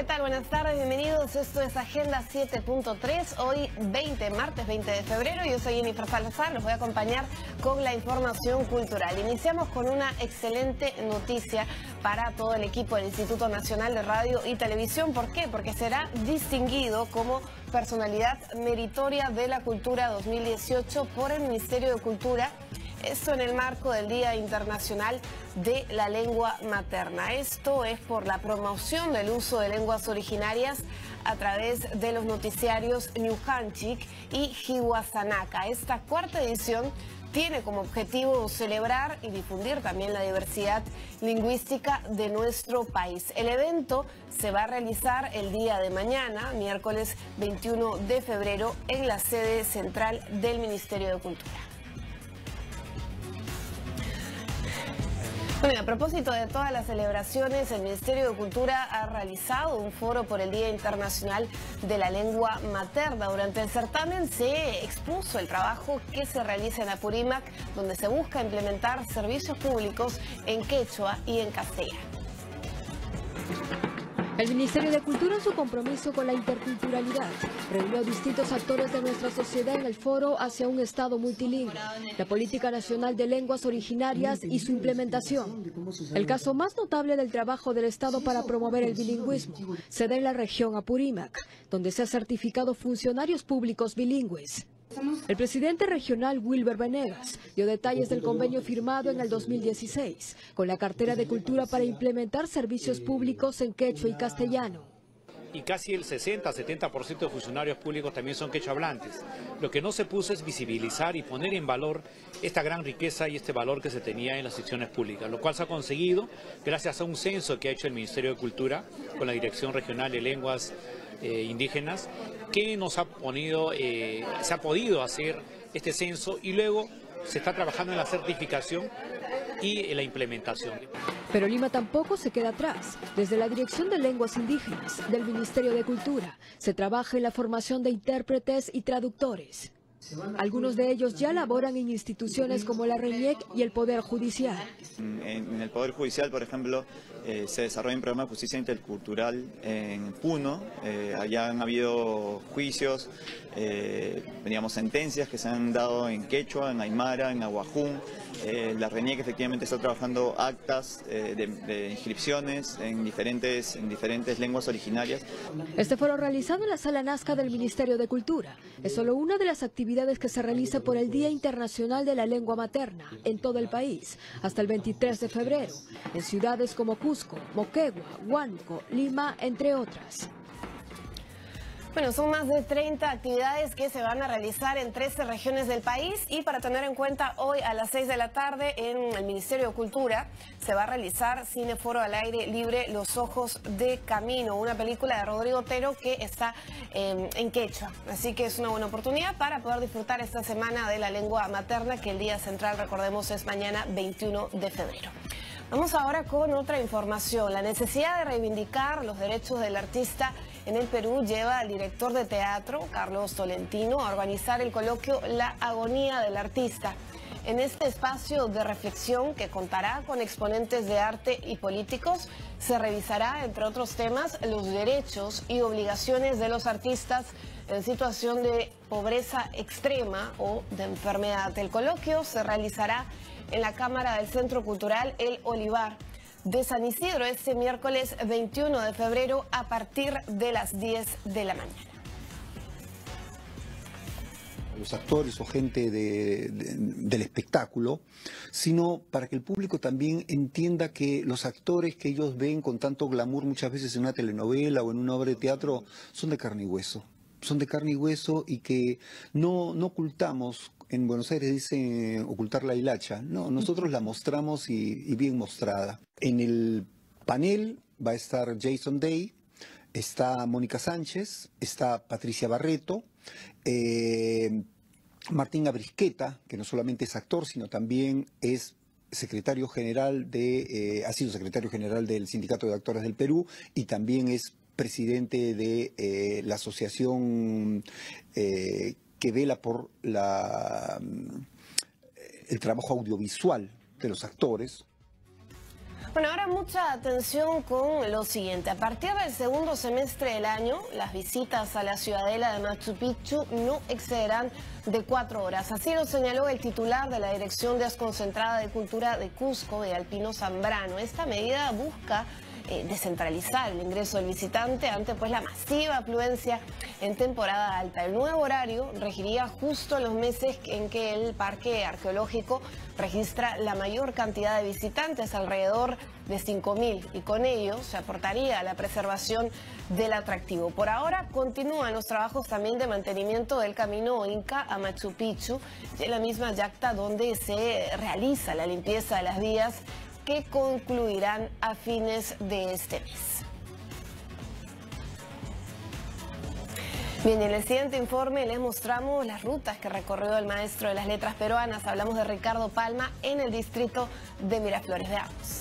¿qué tal? Buenas tardes, bienvenidos. Esto es Agenda 7.3, hoy 20, martes 20 de febrero. Yo soy Jennifer Salazar, los voy a acompañar con la información cultural. Iniciamos con una excelente noticia para todo el equipo del Instituto Nacional de Radio y Televisión. ¿Por qué? Porque será distinguido como personalidad meritoria de la cultura 2018 por el Ministerio de Cultura esto en el marco del Día Internacional de la Lengua Materna. Esto es por la promoción del uso de lenguas originarias a través de los noticiarios New Hanchik y Hiwasanaka. Esta cuarta edición tiene como objetivo celebrar y difundir también la diversidad lingüística de nuestro país. El evento se va a realizar el día de mañana, miércoles 21 de febrero, en la sede central del Ministerio de Cultura. Bueno, a propósito de todas las celebraciones, el Ministerio de Cultura ha realizado un foro por el Día Internacional de la Lengua Materna. Durante el certamen se expuso el trabajo que se realiza en Apurímac, donde se busca implementar servicios públicos en quechua y en castellano. El Ministerio de Cultura en su compromiso con la interculturalidad reunió a distintos actores de nuestra sociedad en el foro hacia un Estado multilingüe, la política nacional de lenguas originarias y su implementación. El caso más notable del trabajo del Estado para promover el bilingüismo se da en la región Apurímac, donde se ha certificado funcionarios públicos bilingües. El presidente regional Wilber Venegas dio detalles del convenio firmado en el 2016 con la cartera de cultura para implementar servicios públicos en quechua y castellano. Y casi el 60-70% de funcionarios públicos también son quechua hablantes. Lo que no se puso es visibilizar y poner en valor esta gran riqueza y este valor que se tenía en las instituciones públicas, lo cual se ha conseguido gracias a un censo que ha hecho el Ministerio de Cultura con la Dirección Regional de Lenguas eh, indígenas, que nos ha ponido, eh, se ha podido hacer este censo y luego se está trabajando en la certificación y la implementación. Pero Lima tampoco se queda atrás. Desde la Dirección de Lenguas Indígenas del Ministerio de Cultura se trabaja en la formación de intérpretes y traductores. Algunos de ellos ya laboran en instituciones como la RENIEC y el Poder Judicial. En el Poder Judicial, por ejemplo, eh, se desarrolla un programa de justicia intercultural en Puno. Eh, allá han habido juicios, eh, sentencias que se han dado en Quechua, en Aymara, en Aguajún. Eh, la RENIEC efectivamente está trabajando actas de, inscripciones en diferentes, en diferentes lenguas originarias. Este foro realizado en la Sala Nazca del Ministerio de Cultura es solo una de las actividades que se realiza por el Día Internacional de la Lengua Materna en todo el país hasta el 23 de febrero en ciudades como Cusco, Moquegua, Huánuco, Lima, entre otras. Bueno, son más de 30 actividades que se van a realizar en 13 regiones del país y para tener en cuenta hoy a las 6 de la tarde en el Ministerio de Cultura se va a realizar Cineforo al aire libre Los Ojos de Camino, una película de Rodrigo Otero que está em, en quechua. Así que es una buena oportunidad para poder disfrutar esta semana de la lengua materna que el día central, recordemos, es mañana 21 de febrero. Vamos ahora con otra información. La necesidad de reivindicar los derechos del artista en el Perú lleva al director de teatro, Carlos Tolentino, a organizar el coloquio La agonía del artista. En este espacio de reflexión que contará con exponentes de arte y políticos, se revisará, entre otros temas, los derechos y obligaciones de los artistas en situación de pobreza extrema o de enfermedad. El coloquio se realizará en la Cámara del Centro Cultural El Olivar de San Isidro este miércoles 21 de febrero a partir de las 10 de la mañana los actores o gente del espectáculo, sino para que el público también entienda que los actores que ellos ven con tanto glamour muchas veces en una telenovela o en una obra de teatro son de carne y hueso. Son de carne y hueso y que no, no ocultamos en Buenos Aires dice ocultar la hilacha. No, nosotros la mostramos y, bien mostrada. En el panel va a estar Jason Day, está Mónica Sánchez, está Patricia Barreto, eh, Martín Abrisqueta, que no solamente es actor, sino también es secretario general de, eh, ha sido secretario general del Sindicato de Actores del Perú y también es presidente de eh, la asociación que vela por la, el trabajo audiovisual de los actores. Bueno, ahora mucha atención con lo siguiente. A partir del segundo semestre del año, las visitas a la ciudadela de Machu Picchu no excederán de cuatro horas. Así lo señaló el titular de la Dirección Desconcentrada de Cultura de Cusco, de Alpino Zambrano. Esta medida busca eh, descentralizar el ingreso del visitante ante pues la masiva afluencia en temporada alta. El nuevo horario regiría justo los meses en que el parque arqueológico registra la mayor cantidad de visitantes, alrededor de 5.000, y con ello se aportaría a la preservación del atractivo. Por ahora continúan los trabajos también de mantenimiento del camino Inca a Machu Picchu, en la misma yacta donde se realiza la limpieza de las vías que concluirán a fines de este mes. Bien, en el siguiente informe les mostramos las rutas que recorrió el maestro de las letras peruanas. Hablamos de Ricardo Palma en el distrito de Miraflores. Veamos.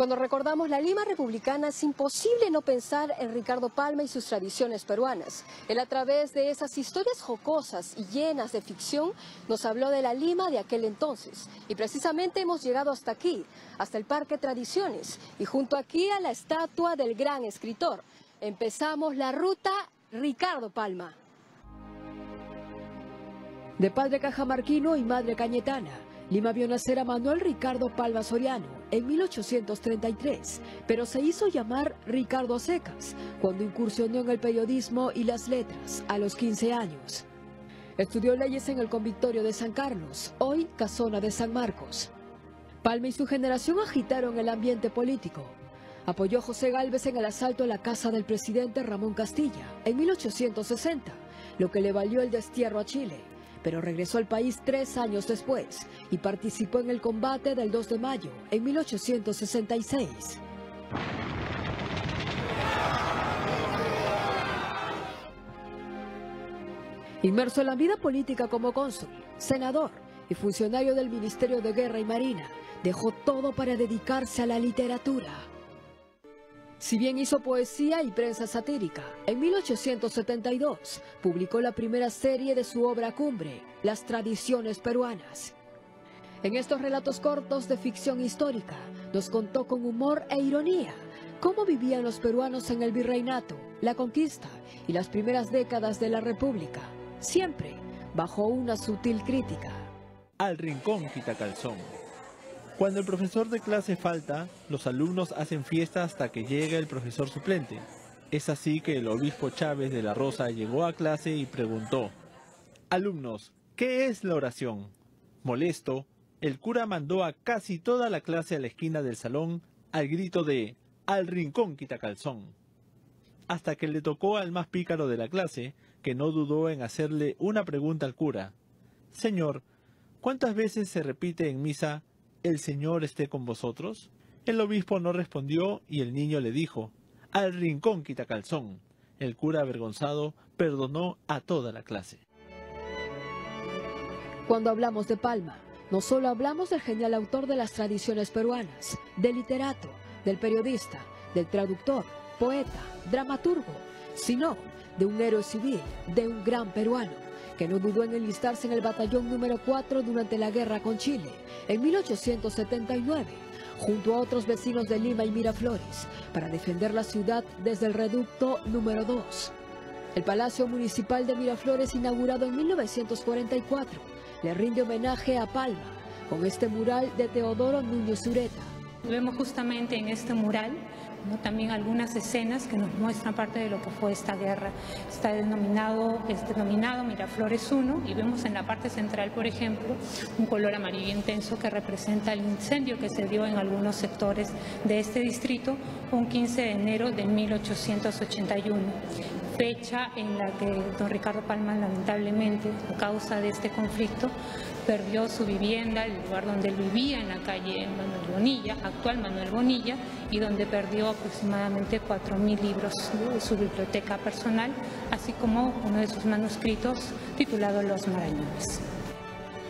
Cuando recordamos la Lima republicana es imposible no pensar en Ricardo Palma y sus tradiciones peruanas. Él a través de esas historias jocosas y llenas de ficción nos habló de la Lima de aquel entonces. Y precisamente hemos llegado hasta aquí, hasta el Parque Tradiciones y junto aquí a la estatua del gran escritor. Empezamos la ruta Ricardo Palma. De padre cajamarquino y madre cañetana, Lima vio nacer a Manuel Ricardo Palma Soriano en 1833, pero se hizo llamar Ricardo Secas cuando incursionó en el periodismo y las letras a los 15 años. Estudió leyes en el convictorio de San Carlos, hoy Casona de San Marcos. Palma y su generación agitaron el ambiente político. Apoyó a José Gálvez en el asalto a la casa del presidente Ramón Castilla en 1860, lo que le valió el destierro a Chile pero regresó al país tres años después y participó en el combate del 2 de mayo en 1866. Inmerso en la vida política como cónsul, senador y funcionario del Ministerio de Guerra y Marina, dejó todo para dedicarse a la literatura. Si bien hizo poesía y prensa satírica, en 1872 publicó la primera serie de su obra cumbre, Las tradiciones peruanas. En estos relatos cortos de ficción histórica, nos contó con humor e ironía cómo vivían los peruanos en el virreinato, la conquista y las primeras décadas de la República, siempre bajo una sutil crítica. Al rincón quita calzón cuando el profesor de clase falta, los alumnos hacen fiesta hasta que llega el profesor suplente. Es así que el obispo Chávez de la Rosa llegó a clase y preguntó, Alumnos, ¿qué es la oración? Molesto, el cura mandó a casi toda la clase a la esquina del salón al grito de Al rincón quitacalzón. Hasta que le tocó al más pícaro de la clase, que no dudó en hacerle una pregunta al cura. Señor, ¿cuántas veces se repite en misa el Señor esté con vosotros? El obispo no respondió y el niño le dijo, al rincón quita calzón. El cura avergonzado perdonó a toda la clase. Cuando hablamos de Palma, no solo hablamos del genial autor de las tradiciones peruanas, del literato, del periodista, del traductor, poeta, dramaturgo, sino de un héroe civil, de un gran peruano que no dudó en enlistarse en el batallón número 4 durante la guerra con Chile, en 1879, junto a otros vecinos de Lima y Miraflores, para defender la ciudad desde el reducto número 2. El Palacio Municipal de Miraflores, inaugurado en 1944, le rinde homenaje a Palma, con este mural de Teodoro Núñez Ureta. Vemos justamente en este mural también algunas escenas que nos muestran parte de lo que fue esta guerra. Está denominado, es denominado Miraflores 1 y vemos en la parte central, por ejemplo, un color amarillo intenso que representa el incendio que se dio en algunos sectores de este distrito un 15 de enero de 1881 fecha en la que don Ricardo Palma lamentablemente, a causa de este conflicto, perdió su vivienda, el lugar donde él vivía, en la calle Manuel Bonilla, actual Manuel Bonilla, y donde perdió aproximadamente 4.000 libros de su biblioteca personal, así como uno de sus manuscritos titulado Los Marañones.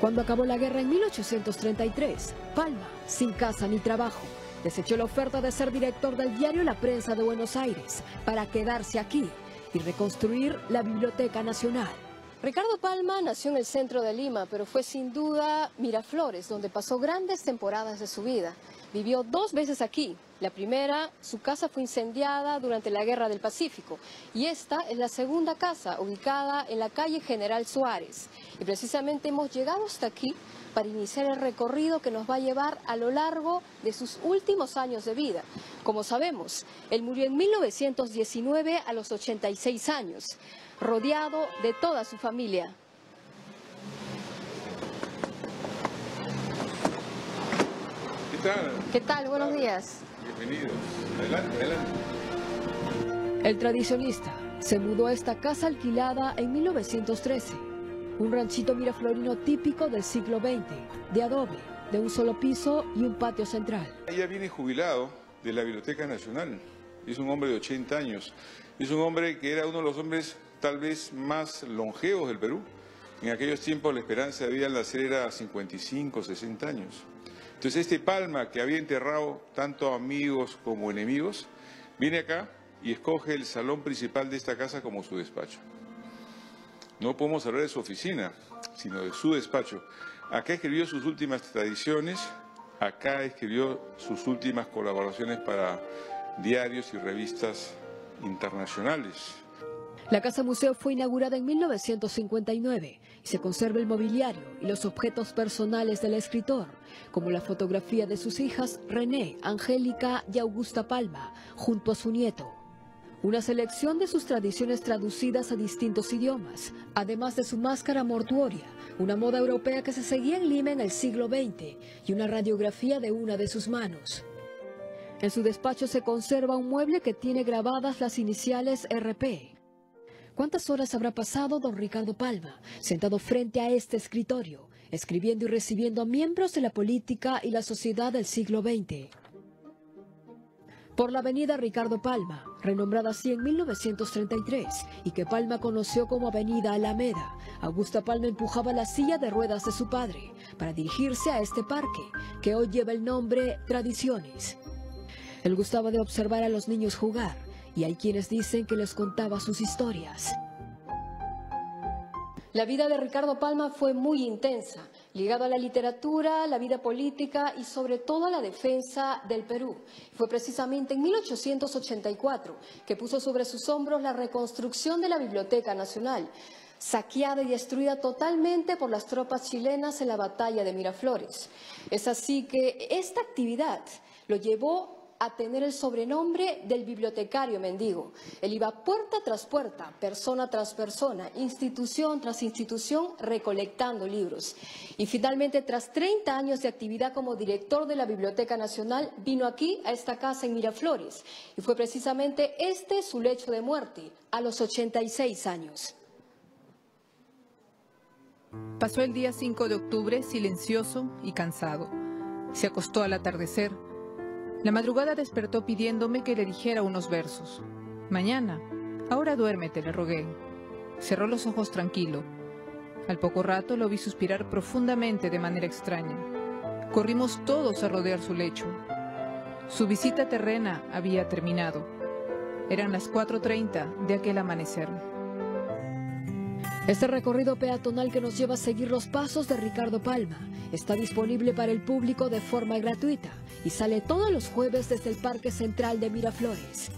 Cuando acabó la guerra en 1833, Palma, sin casa ni trabajo, desechó la oferta de ser director del diario La Prensa de Buenos Aires para quedarse aquí y reconstruir la Biblioteca Nacional. Ricardo Palma nació en el centro de Lima, pero fue sin duda Miraflores, donde pasó grandes temporadas de su vida. Vivió dos veces aquí. La primera, su casa fue incendiada durante la Guerra del Pacífico. Y esta es la segunda casa, ubicada en la calle General Suárez. Y precisamente hemos llegado hasta aquí para iniciar el recorrido que nos va a llevar a lo largo de sus últimos años de vida. Como sabemos, él murió en 1919 a los 86 años, rodeado de toda su familia. Tal? ¿Qué tal? Buenos días. Bienvenidos. Adelante, adelante. El tradicionista se mudó a esta casa alquilada en 1913, un ranchito miraflorino típico del siglo XX, de adobe, de un solo piso y un patio central. Ella viene jubilado de la Biblioteca Nacional. Es un hombre de 80 años. Es un hombre que era uno de los hombres tal vez más longevos del Perú. En aquellos tiempos la esperanza de vida en la serie era 55, 60 años. Entonces este Palma, que había enterrado tanto amigos como enemigos, viene acá y escoge el salón principal de esta casa como su despacho. No podemos hablar de su oficina, sino de su despacho. Acá escribió sus últimas tradiciones, acá escribió sus últimas colaboraciones para diarios y revistas internacionales. La Casa Museo fue inaugurada en 1959 y se conserva el mobiliario y los objetos personales del escritor, como la fotografía de sus hijas René, Angélica y Augusta Palma, junto a su nieto. Una selección de sus tradiciones traducidas a distintos idiomas, además de su máscara mortuoria, una moda europea que se seguía en Lima en el siglo XX y una radiografía de una de sus manos. En su despacho se conserva un mueble que tiene grabadas las iniciales RP. ¿Cuántas horas habrá pasado don Ricardo Palma sentado frente a este escritorio, escribiendo y recibiendo a miembros de la política y la sociedad del siglo XX? Por la avenida Ricardo Palma, renombrada así en 1933 y que Palma conoció como Avenida Alameda, Augusta Palma empujaba la silla de ruedas de su padre para dirigirse a este parque, que hoy lleva el nombre Tradiciones. Él gustaba de observar a los niños jugar hay quienes dicen que les contaba sus historias. La vida de Ricardo Palma fue muy intensa, ligado a la literatura, la vida política y sobre todo a la defensa del Perú. Fue precisamente en 1884 que puso sobre sus hombros la reconstrucción de la Biblioteca Nacional, saqueada y destruida totalmente por las tropas chilenas en la batalla de Miraflores. Es así que esta actividad lo llevó a tener el sobrenombre del bibliotecario mendigo. Él iba puerta tras puerta, persona tras persona, institución tras institución, recolectando libros. Y finalmente, tras 30 años de actividad como director de la Biblioteca Nacional, vino aquí, a esta casa en Miraflores. Y fue precisamente este su lecho de muerte, a los 86 años. Pasó el día 5 de octubre silencioso y cansado. Se acostó al atardecer la madrugada despertó pidiéndome que le dijera unos versos. Mañana, ahora duérmete, le rogué. Cerró los ojos tranquilo. Al poco rato lo vi suspirar profundamente de manera extraña. Corrimos todos a rodear su lecho. Su visita terrena había terminado. Eran las 4.30 de aquel amanecer. Este recorrido peatonal que nos lleva a seguir los pasos de Ricardo Palma está disponible para el público de forma gratuita y sale todos los jueves desde el Parque Central de Miraflores.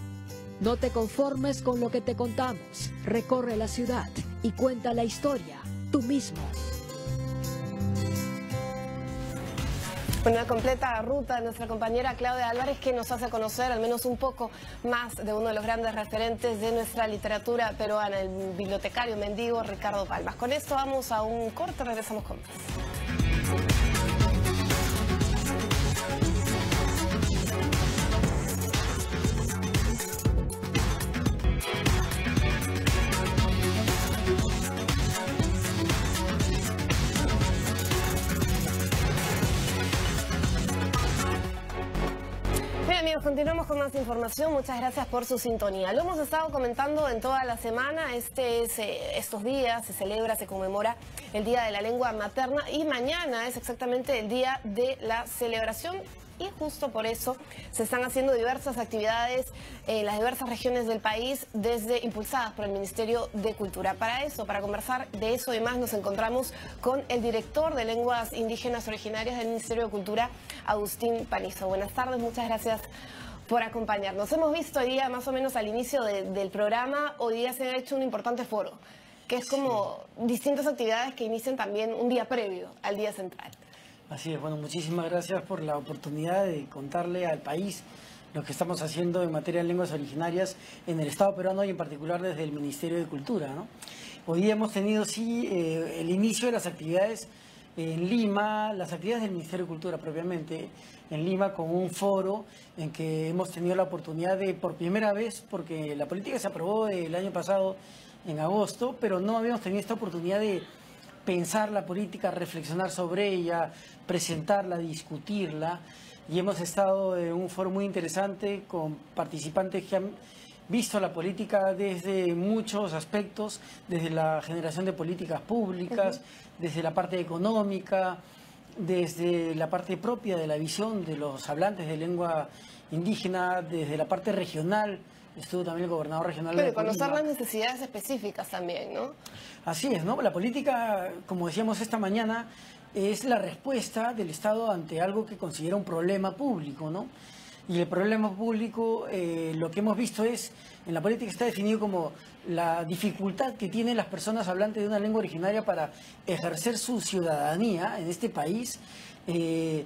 No te conformes con lo que te contamos, recorre la ciudad y cuenta la historia tú mismo. Una completa ruta de nuestra compañera Claudia Álvarez que nos hace conocer al menos un poco más de uno de los grandes referentes de nuestra literatura peruana, el bibliotecario mendigo Ricardo Palmas. Con esto vamos a un corte, regresamos con más. Continuamos con más información. Muchas gracias por su sintonía. Lo hemos estado comentando en toda la semana. Este eh, estos días se celebra, se conmemora el Día de la Lengua Materna y mañana es exactamente el día de la celebración y justo por eso se están haciendo diversas actividades en las diversas regiones del país desde impulsadas por el Ministerio de Cultura. Para eso, para conversar de eso y más, nos encontramos con el director de lenguas indígenas originarias del Ministerio de Cultura, Agustín Panizo. Buenas tardes, muchas gracias por acompañarnos. Hemos visto hoy día, más o menos al inicio del programa, hoy día se ha hecho un importante foro, que es como distintas actividades que inician también un día previo al Día Central. Así es, bueno, muchísimas gracias por la oportunidad de contarle al país lo que estamos haciendo en materia de lenguas originarias en el Estado peruano y en particular desde el Ministerio de Cultura. Hoy día hemos tenido, sí, eh, el inicio de las actividades en Lima, las actividades del Ministerio de Cultura propiamente, en Lima con un foro en que hemos tenido la oportunidad de, por primera vez, porque la política se aprobó el año pasado en agosto, pero no habíamos tenido esta oportunidad de pensar la política, reflexionar sobre ella, presentarla, discutirla. Y hemos estado en un foro muy interesante con participantes que han visto la política desde muchos aspectos, desde la generación de políticas públicas, desde la parte económica, desde la parte propia de la visión de los hablantes de lengua indígena, desde la parte regional, estuvo también el gobernador regional Pero conocer las necesidades específicas también, ¿no? Así es, ¿no? La política, como decíamos esta mañana, es la respuesta del Estado ante algo que considera un problema público, ¿no? Y el problema público, eh, lo que hemos visto es, en la política está definido como la dificultad que tienen las personas hablantes de una lengua originaria para ejercer su ciudadanía en este país. Eh,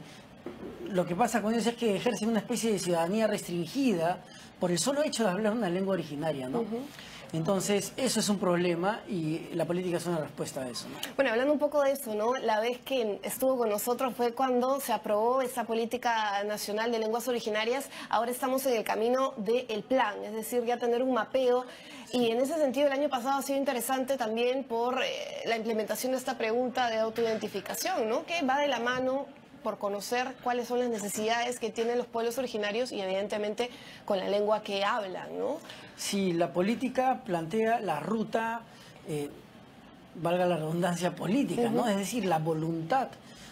lo que pasa con ellos es que ejercen una especie de ciudadanía restringida por el solo hecho de hablar una lengua originaria, ¿no? Entonces, eso es un problema y la política es una respuesta a eso. Bueno, hablando un poco de eso, ¿no? La vez que estuvo con nosotros fue cuando se aprobó esa política nacional de lenguas originarias. Ahora estamos en el camino del plan, es decir, ya tener un mapeo. Y en ese sentido, el año pasado ha sido interesante también por eh, la implementación de esta pregunta de autoidentificación, ¿no? Que va de la mano por conocer cuáles son las necesidades que tienen los pueblos originarios y evidentemente con la lengua que hablan, ¿no? Sí, la política plantea la ruta, eh, valga la redundancia política, ¿no? Es decir, la voluntad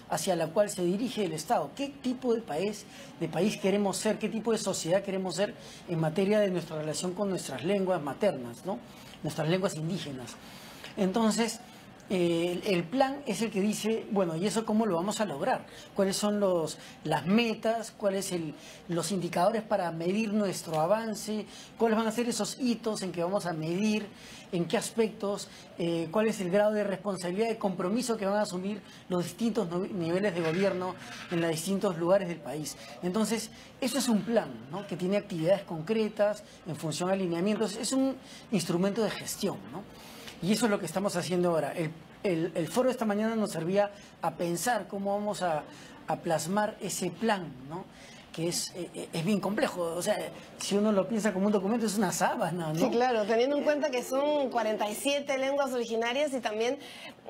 hacia la cual se dirige el Estado. ¿Qué tipo de país, de país queremos ser? ¿Qué tipo de sociedad queremos ser en materia de nuestra relación con nuestras lenguas maternas, ¿no? Nuestras lenguas indígenas. Entonces, el plan es el que dice, bueno, ¿y eso cómo lo vamos a lograr? ¿Cuáles son los, las metas? ¿Cuáles son los indicadores para medir nuestro avance? ¿Cuáles van a ser esos hitos en que vamos a medir? ¿En qué aspectos? Eh, ¿Cuál es el grado de responsabilidad y compromiso que van a asumir los distintos niveles de gobierno en los distintos lugares del país? Entonces, eso es un plan ¿no? que tiene actividades concretas en función a alineamientos. Es un instrumento de gestión, ¿no? Y eso es lo que estamos haciendo ahora. El, el, foro de esta mañana nos servía a pensar cómo vamos a, a plasmar ese plan, ¿no? Que es, eh, eh, es bien complejo. O sea, si uno lo piensa como un documento, es una sábana, ¿no? Sí, claro, teniendo en cuenta que son 47 lenguas originarias y también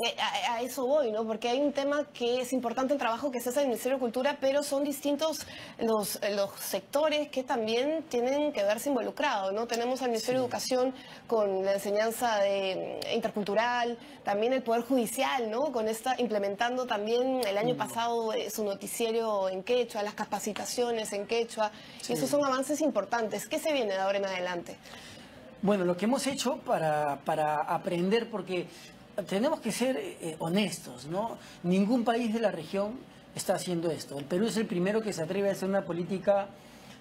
eh, a, eso voy, ¿no? Porque hay un tema que es importante el trabajo que se hace en el Ministerio de Cultura, pero son distintos los, los sectores que también tienen que verse involucrados, ¿no? Tenemos al Ministerio de Educación con la enseñanza de, intercultural, también el Poder Judicial, ¿no? Con esta, implementando también el año mm. pasado su noticiero en quechua, las capacitaciones en quechua. Y esos son avances importantes. ¿Qué se viene de ahora en adelante? Bueno, lo que hemos hecho para, para aprender, porque tenemos que ser eh, honestos, ¿no? Ningún país de la región está haciendo esto. El Perú es el primero que se atreve a hacer una política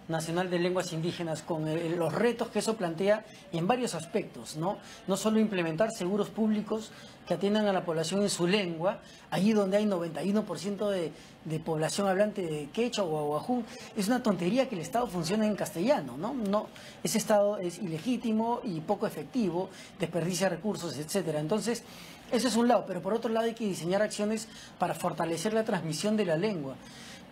Nacional de Lenguas Indígenas con los retos que eso plantea en varios aspectos, ¿no? No solo implementar seguros públicos que atiendan a la población en su lengua, allí donde hay 91% de, de población hablante de quechua o aguajú, es una tontería que el Estado funcione en castellano, ¿no? no ese Estado es ilegítimo y poco efectivo, desperdicia recursos, etcétera. Entonces, eso es un lado, pero por otro lado hay que diseñar acciones para fortalecer la transmisión de la lengua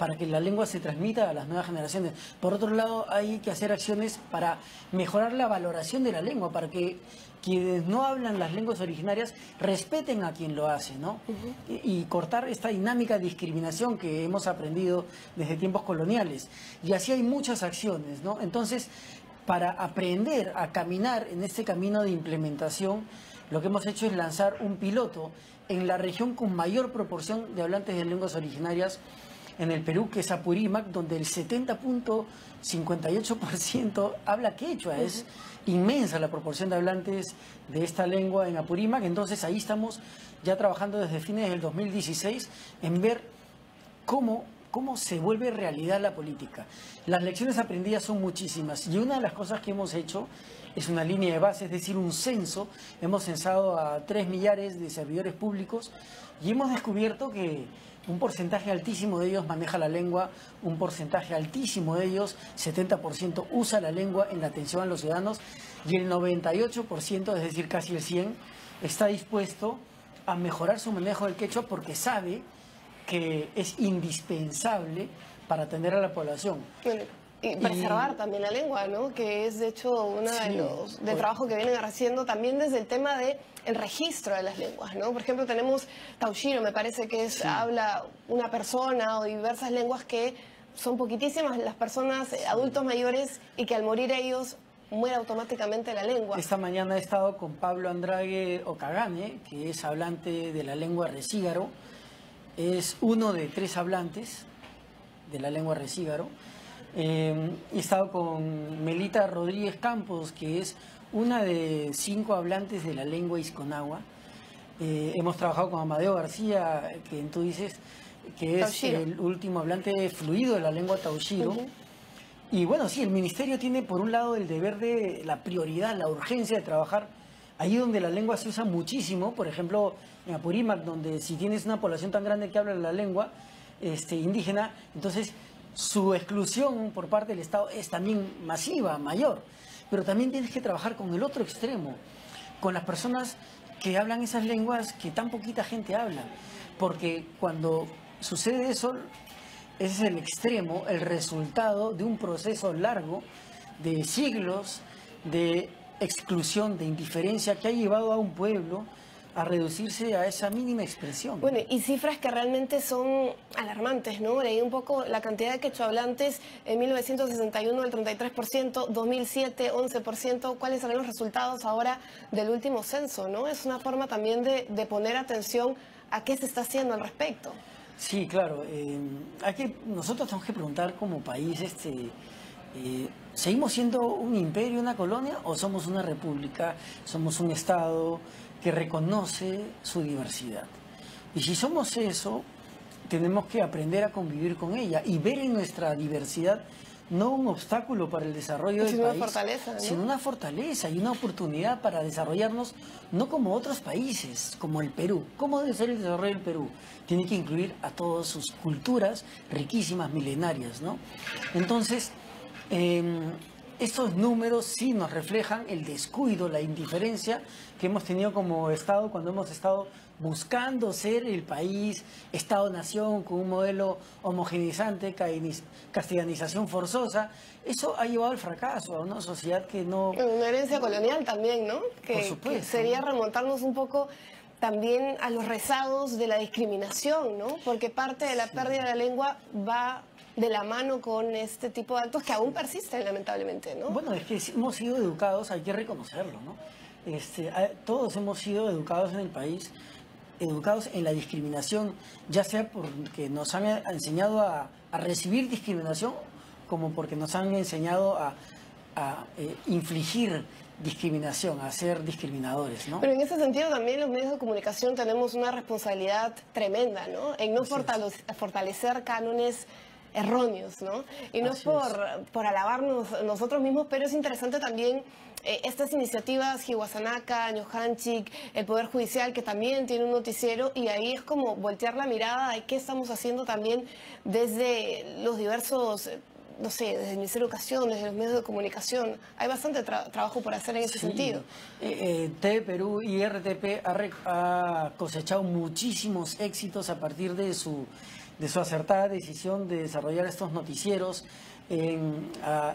para que la lengua se transmita a las nuevas generaciones. Por otro lado, hay que hacer acciones para mejorar la valoración de la lengua, para que quienes no hablan las lenguas originarias respeten a quien lo hace, ¿no? y, cortar esta dinámica de discriminación que hemos aprendido desde tiempos coloniales. Y así hay muchas acciones, ¿no? Entonces, para aprender a caminar en este camino de implementación, lo que hemos hecho es lanzar un piloto en la región con mayor proporción de hablantes de lenguas originarias en el Perú, que es Apurímac, donde el 70.58% habla quechua. Es inmensa la proporción de hablantes de esta lengua en Apurímac. Entonces ahí estamos ya trabajando desde fines del 2016 en ver cómo, cómo se vuelve realidad la política. Las lecciones aprendidas son muchísimas y una de las cosas que hemos hecho es una línea de base, es decir, un censo. Hemos censado a 3 millares de servidores públicos y hemos descubierto que un porcentaje altísimo de ellos maneja la lengua, un porcentaje altísimo de ellos, 70%, usa la lengua en la atención a los ciudadanos y el 98%, es decir, casi el 100%, está dispuesto a mejorar su manejo del quechua porque sabe que es indispensable para atender a la población. Y preservar también la lengua, ¿no? Que es de hecho uno de los de trabajo que vienen haciendo también desde el tema de el registro de las lenguas, ¿no? Por ejemplo, tenemos Taushiro, me parece que es habla una persona o diversas lenguas que son poquitísimas las personas eh, adultos mayores y que al morir ellos muere automáticamente la lengua. Esta mañana he estado con Pablo Andrade Okagane, que es hablante de la lengua recígaro. Es uno de tres hablantes de la lengua recígaro eh, he estado con Melita Rodríguez Campos, que es una de cinco hablantes de la lengua isconagua. Eh, hemos trabajado con Amadeo García, que tú dices que es el último hablante fluido de la lengua taushiro. Y bueno, sí, el ministerio tiene por un lado el deber de la prioridad, la urgencia de trabajar ahí donde la lengua se usa muchísimo, por ejemplo, en Apurímac, donde si tienes una población tan grande que habla la lengua este, indígena, entonces su exclusión por parte del Estado es también masiva, mayor. Pero también tienes que trabajar con el otro extremo, con las personas que hablan esas lenguas que tan poquita gente habla. Porque cuando sucede eso, ese es el extremo, el resultado de un proceso largo de siglos de exclusión, de indiferencia que ha llevado a un pueblo a reducirse a esa mínima expresión. Bueno, y cifras que realmente son alarmantes, ¿no? Leí un poco la cantidad de quechohablantes en 1961 el 33%, 2007 11%. ¿Cuáles serán los resultados ahora del último censo, no? Es una forma también de, poner atención a qué se está haciendo al respecto. Sí, claro. Eh, hay que, nosotros tenemos que preguntar como país, este, eh, ¿seguimos siendo un imperio, una colonia o somos una república, somos un Estado? que reconoce su diversidad. Y si somos eso, tenemos que aprender a convivir con ella y ver en nuestra diversidad no un obstáculo para el desarrollo del país, fortaleza, sino una fortaleza y una oportunidad para desarrollarnos no como otros países, como el Perú. ¿Cómo debe ser el desarrollo del Perú? Tiene que incluir a todas sus culturas riquísimas, milenarias, ¿no? Entonces, em, estos números sí nos reflejan el descuido, la indiferencia que hemos tenido como Estado cuando hemos estado buscando ser el país, Estado-nación, con un modelo homogeneizante, castellanización forzosa. Eso ha llevado al fracaso, a una sociedad que no... Una herencia colonial también, ¿no? Que, que sería remontarnos un poco también a los rezagos de la discriminación, ¿no? Porque parte de la pérdida de la lengua va de la mano con este tipo de actos que aún persisten, lamentablemente, ¿no? Bueno, es que hemos sido educados, hay que reconocerlo, ¿no? Este, todos hemos sido educados en el país, educados en la discriminación, ya sea porque nos han enseñado a, recibir discriminación, como porque nos han enseñado a, eh, infligir discriminación, a ser discriminadores, ¿no? Pero en ese sentido también los medios de comunicación tenemos una responsabilidad tremenda, ¿no? En no fortalecer cánones erróneos, ¿no? Y no es por, por alabarnos nosotros mismos, pero es interesante también eh, estas iniciativas, Hiwasanaka, Ñohanchik, el Poder Judicial, que también tiene un noticiero, y ahí es como voltear la mirada de qué estamos haciendo también desde los diversos no sé, desde el Ministerio de Educación, desde los medios de comunicación. Hay bastante trabajo por hacer en ese sentido. Eh, eh Perú y RTP ha, cosechado muchísimos éxitos a partir de su de su acertada decisión de desarrollar estos noticieros en,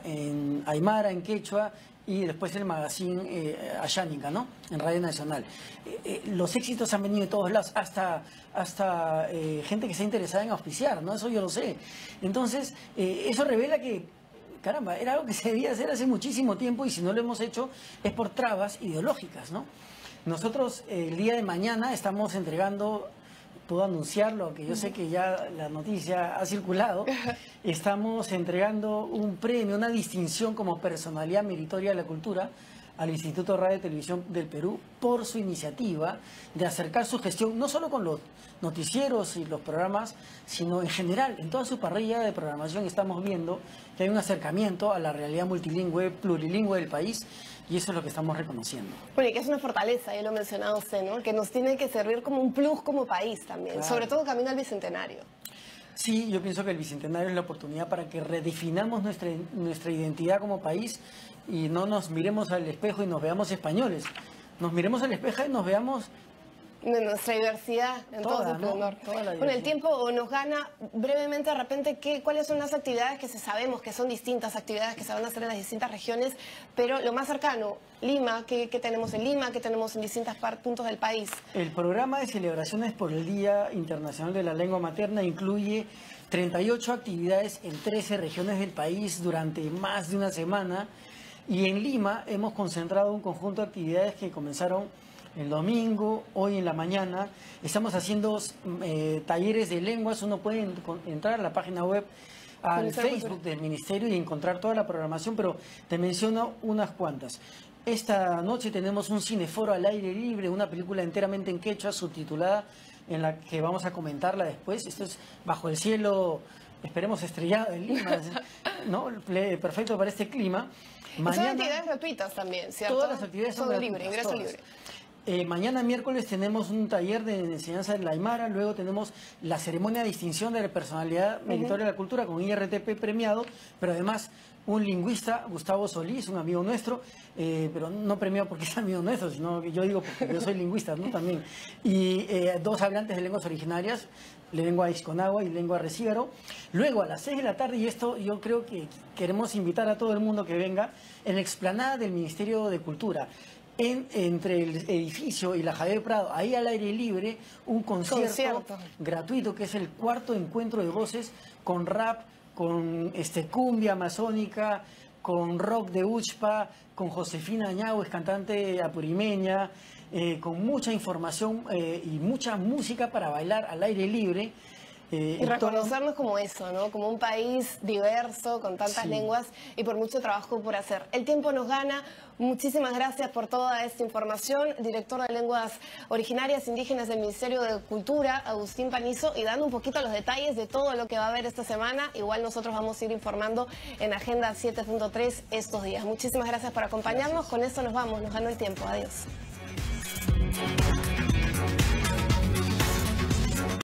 en Aymara, en Quechua, y después el magazine eh, Ayánica, ¿no? En Radio Nacional. Eh, eh, los éxitos han venido de todos lados, hasta, hasta eh, gente que se ha interesado en auspiciar, ¿no? Eso yo lo sé. Entonces, eso revela que, caramba, era algo que se debía hacer hace muchísimo tiempo y si no lo hemos hecho es por trabas ideológicas, ¿no? Nosotros el día de mañana estamos entregando puedo anunciarlo, que yo sé que ya la noticia ha circulado, estamos entregando un premio, una distinción como personalidad meritoria de la cultura al Instituto Radio y Televisión del Perú por su iniciativa de acercar su gestión, no solo con los noticieros y los programas, sino en general, en toda su parrilla de programación estamos viendo que hay un acercamiento a la realidad multilingüe, plurilingüe del país y eso es lo que estamos reconociendo. Bueno, y que es una fortaleza, ya lo ha mencionado usted, ¿no? Que nos tiene que servir como un plus como país también, sobre todo camino al Bicentenario. Sí, yo pienso que el Bicentenario es la oportunidad para que redefinamos nuestra, nuestra identidad como país y no nos miremos al espejo y nos veamos españoles. Nos miremos al espejo y nos veamos de nuestra diversidad en todo su esplendor. Bueno, el tiempo nos gana brevemente de repente ¿qué, cuáles son las actividades que se sabemos que son distintas actividades que se van a hacer en las distintas regiones, pero lo más cercano, Lima, ¿qué, tenemos en Lima? ¿Qué tenemos en distintos puntos del país? El programa de celebraciones por el Día Internacional de la Lengua Materna incluye 38 actividades en 13 regiones del país durante más de una semana y en Lima hemos concentrado un conjunto de actividades que comenzaron el domingo, hoy en la mañana. Estamos haciendo eh, talleres de lenguas. Uno puede entrar a la página web, al Facebook del Ministerio y encontrar toda la programación, pero te menciono unas cuantas. Esta noche tenemos un cineforo al aire libre, una película enteramente en quechua, subtitulada, en la que vamos a comentarla después. Esto es Bajo el cielo, esperemos estrellado en Lima, ¿no? Perfecto para este clima. Mañana, son actividades gratuitas también, ¿cierto? Todas las actividades son, son libres, ingreso libre. Eh, mañana miércoles tenemos un taller de enseñanza de la Aymara, luego tenemos la ceremonia de distinción de la personalidad meritoria de la cultura con IRTP premiado, pero además un lingüista, Gustavo Solís, un amigo nuestro, eh, pero no premiado porque es amigo nuestro, sino que yo digo porque yo soy lingüista, ¿no? También. Y eh, dos hablantes de lenguas originarias, lengua isconagua y lengua recíbaro. Luego, a las seis de la tarde, y esto yo creo que queremos invitar a todo el mundo que venga, en la explanada del Ministerio de Cultura entre el edificio y la Javier Prado, ahí al aire libre, un concierto, gratuito que es el cuarto encuentro de voces con rap, con este, cumbia amazónica, con rock de Uchpa, con Josefina Añagüez, cantante apurimeña, eh, con mucha información eh, y mucha música para bailar al aire libre. Eh, y reconocernos como eso, ¿no? Como un país diverso, con tantas lenguas y por mucho trabajo por hacer. El tiempo nos gana. Muchísimas gracias por toda esta información. Director de Lenguas Originarias Indígenas del Ministerio de Cultura, Agustín Panizo, y dando un poquito los detalles de todo lo que va a haber esta semana. Igual nosotros vamos a ir informando en Agenda 7.3 estos días. Muchísimas gracias por acompañarnos. Con esto nos vamos. Nos ganó el tiempo. Adiós.